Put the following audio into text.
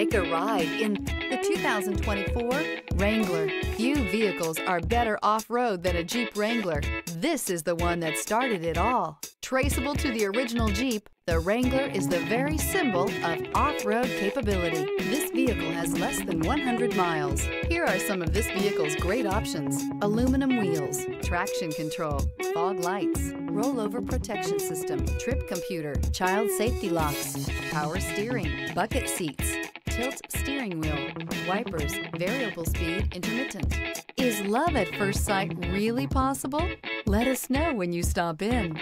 Take a ride in the 2024 Wrangler. Few vehicles are better off-road than a Jeep Wrangler. This is the one that started it all. Traceable to the original Jeep, the Wrangler is the very symbol of off-road capability. This vehicle has less than 100 miles. Here are some of this vehicle's great options. Aluminum wheels, traction control, fog lights, rollover protection system, trip computer, child safety locks, power steering, bucket seats, tilt steering wheel, wipers, variable speed, intermittent. Is love at first sight really possible? Let us know when you stop in.